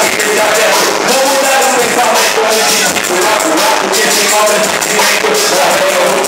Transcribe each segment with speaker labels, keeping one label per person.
Speaker 1: Senhor, meu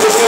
Speaker 1: Deus,